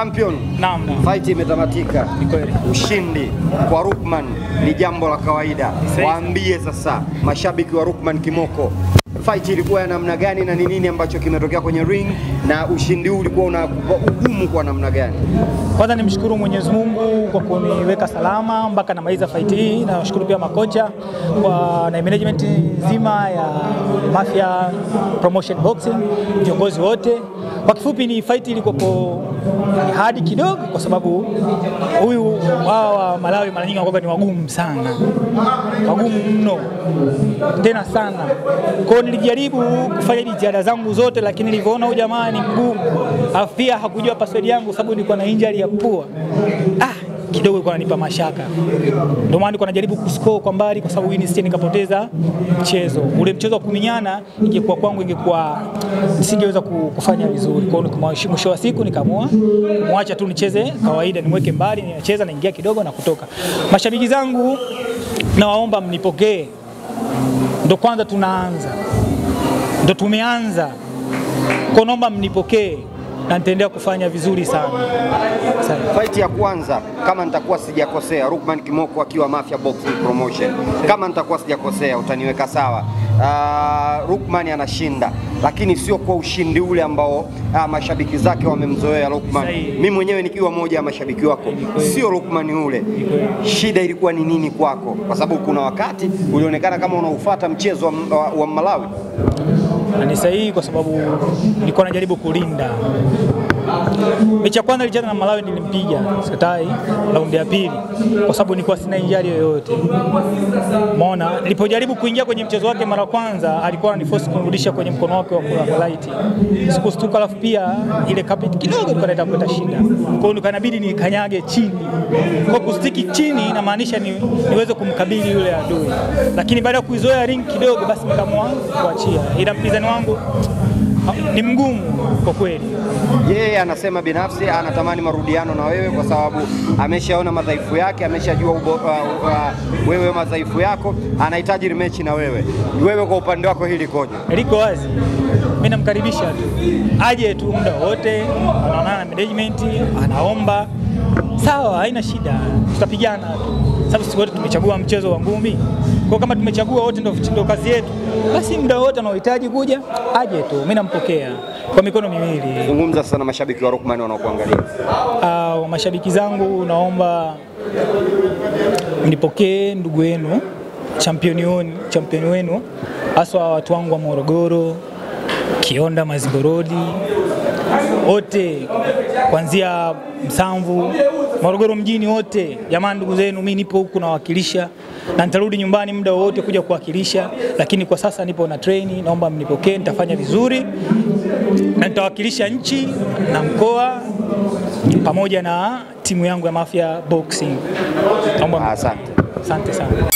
Champion, Naam, naam. fight imetamatika. Ni kweli. Ushindi kwa Rukman ni jambo la kawaida. Waambie sasa mashabiki wa Rukman Kimoko, fight ilikuwa ya namna gani na ni nini ambacho kimetokea kwenye ring, na ushindi huu ulikuwa una ugumu kwa namna gani? Kwanza nimshukuru Mwenyezi Mungu kwa kuniweka salama mpaka namaliza fight hii, na nashukuru pia makocha kwa na management nzima ya Mafia Promotion Boxing, viongozi wote. Kwa kifupi ni fight ni hadi kidogo, kwa sababu huyu wao wa Malawi mara nyingi wanakuwa ni wagumu sana, wagumu mno. Tena sana. Kwa hiyo nilijaribu kufanya jitihada zangu zote, lakini nilivyoona huyu jamaa ni mgumu, afia hakujua password yangu sababu nilikuwa na injury ya pua. Ah, kidogo ilikuwa inanipa mashaka, ndio maana nilikuwa najaribu kuscore kwa mbali, kwa sababu nisije nikapoteza mchezo ule. Mchezo wa kuminyana ingekuwa kwangu, ingekuwa nisingeweza kufanya vizuri. Kwa hiyo mwisho wa siku nikaamua mwacha tu nicheze kawaida, nimweke mbali, ninacheza naingia kidogo na kutoka. Mashabiki zangu nawaomba mnipokee, ndo kwanza tunaanza, ndo tumeanza, kwa naomba mnipokee na nitaendelea kufanya vizuri sana. Fight ya kwanza kama nitakuwa sijakosea, Rukman Kimoko akiwa Mafia Boxing Promotion, kama nitakuwa sijakosea, utaniweka sawa. Uh, Rukman anashinda, lakini sio kwa ushindi ule ambao uh, mashabiki zake wamemzoea Rukman. mi Mimi mwenyewe nikiwa moja ya mashabiki wako, sio Rukman ule. Shida ilikuwa ni nini kwako? Kwa sababu kuna wakati ulionekana kama unaufuata mchezo wa, wa, wa Malawi. Na ni sahihi kwa sababu nilikuwa najaribu kulinda. Mechi ya kwanza nilicheza na Malawi nilimpiga, sikatai. Raundi ya pili kwa sababu nilikuwa sina injari yoyote. Umeona, nilipojaribu kuingia kwenye mchezo wake mara kwanza alikuwa ananiforce kumrudisha kwenye mkono wake wa right. Sikustuka, alafu pia ile kapiti kidogo ikaleta kuleta shida. Kwa hiyo nikanabidi nikanyage chini. Kwa kustiki chini inamaanisha ni, niweze kumkabili yule adui, lakini baada ya kuizoea ring kidogo, basi nikaamua kuachia, ila mpinzani wangu ni mgumu kwa kweli. Yeye anasema binafsi anatamani marudiano na wewe kwa sababu ameshaona madhaifu yake, ameshajua uh, uh, wewe madhaifu yako, anahitaji rematch na wewe. Wewe kwa upande wako hili koje? liko wazi, mimi namkaribisha tu aje tu muda wote, anaonana na management, anaomba sawa, haina shida, tutapigana tu, sababu sisi wote tumechagua mchezo wa ngumi. Kwa kama tumechagua wote, ndio ndio kazi yetu, basi muda wote anaohitaji kuja aje tu, mimi nampokea kwa mikono miwili. Zungumza sana mashabiki wa Rockman wanaokuangalia. Uh, mashabiki zangu naomba nipokee ndugu yenu championi wenu, championi wenu haswa watu wangu wa Morogoro, Kionda, Mazimborodi wote kuanzia Msamvu, Morogoro mjini, wote jamani, ndugu zenu, mimi nipo huku nawakilisha na nitarudi nyumbani muda wowote kuja kuwakilisha, lakini kwa sasa nipo na treni, naomba mnipokee, nitafanya vizuri na nitawakilisha nchi na mkoa pamoja na timu yangu ya Mafia Boxing. Naomba Asante. asante sana.